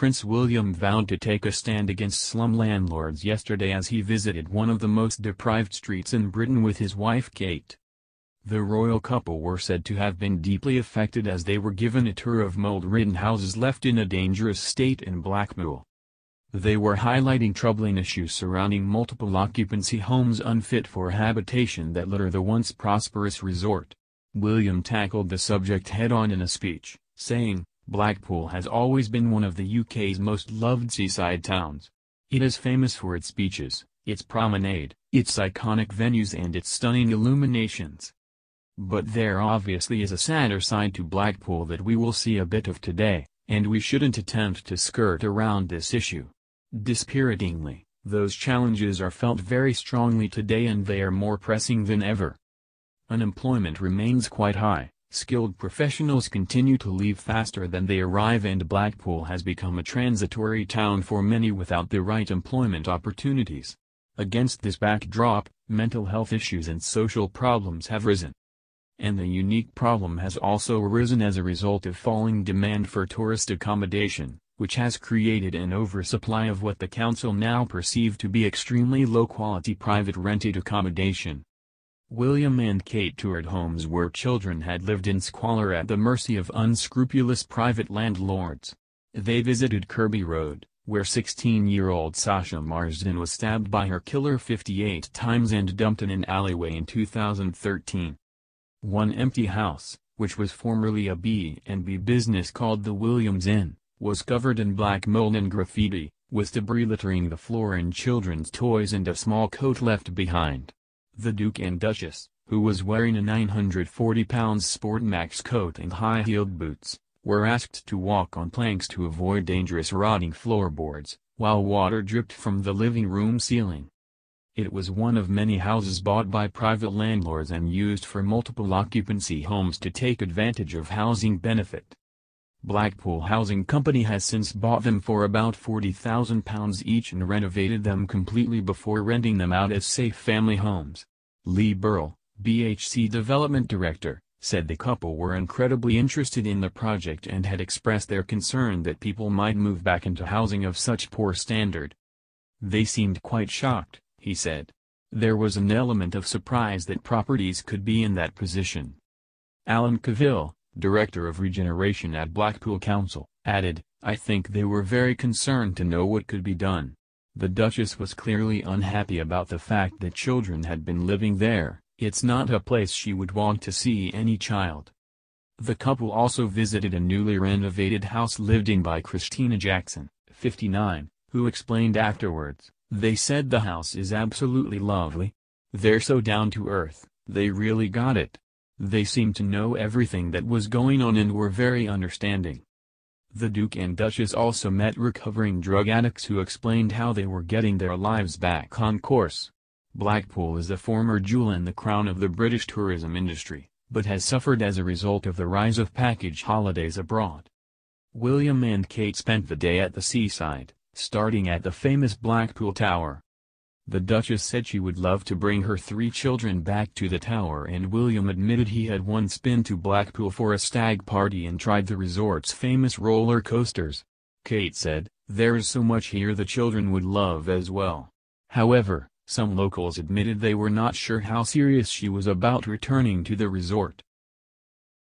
Prince William vowed to take a stand against slum landlords yesterday as he visited one of the most deprived streets in Britain with his wife Kate. The royal couple were said to have been deeply affected as they were given a tour of mold-ridden houses left in a dangerous state in Blackpool. They were highlighting troubling issues surrounding multiple occupancy homes unfit for habitation that litter the once prosperous resort. William tackled the subject head-on in a speech, saying, Blackpool has always been one of the UK's most loved seaside towns. It is famous for its beaches, its promenade, its iconic venues and its stunning illuminations. But there obviously is a sadder side to Blackpool that we will see a bit of today, and we shouldn't attempt to skirt around this issue. Dispiritingly, those challenges are felt very strongly today and they are more pressing than ever. Unemployment remains quite high, skilled professionals continue to leave faster than they arrive and Blackpool has become a transitory town for many without the right employment opportunities. Against this backdrop, mental health issues and social problems have risen. And the unique problem has also arisen as a result of falling demand for tourist accommodation which has created an oversupply of what the council now perceive to be extremely low-quality private rented accommodation. William and Kate toured homes where children had lived in squalor at the mercy of unscrupulous private landlords. They visited Kirby Road, where 16-year-old Sasha Marsden was stabbed by her killer 58 times and dumped in an alleyway in 2013. One empty house, which was formerly a B&B business called the Williams Inn, was covered in black mold and graffiti, with debris littering the floor and children's toys and a small coat left behind. The Duke and Duchess, who was wearing a 940-pound Sportmax coat and high-heeled boots, were asked to walk on planks to avoid dangerous rotting floorboards, while water dripped from the living room ceiling. It was one of many houses bought by private landlords and used for multiple occupancy homes to take advantage of housing benefit. Blackpool Housing Company has since bought them for about £40,000 each and renovated them completely before renting them out as safe family homes. Lee Burrell, BHC Development Director, said the couple were incredibly interested in the project and had expressed their concern that people might move back into housing of such poor standard. They seemed quite shocked, he said. There was an element of surprise that properties could be in that position. Alan Cavill, director of regeneration at Blackpool Council, added, I think they were very concerned to know what could be done. The Duchess was clearly unhappy about the fact that children had been living there, it's not a place she would want to see any child. The couple also visited a newly renovated house lived in by Christina Jackson, 59, who explained afterwards, they said the house is absolutely lovely. They're so down to earth, they really got it. They seemed to know everything that was going on and were very understanding. The Duke and Duchess also met recovering drug addicts who explained how they were getting their lives back on course. Blackpool is a former jewel in the crown of the British tourism industry, but has suffered as a result of the rise of package holidays abroad. William and Kate spent the day at the seaside, starting at the famous Blackpool Tower. The Duchess said she would love to bring her three children back to the tower and William admitted he had once been to Blackpool for a stag party and tried the resort's famous roller coasters. Kate said, there's so much here the children would love as well. However, some locals admitted they were not sure how serious she was about returning to the resort.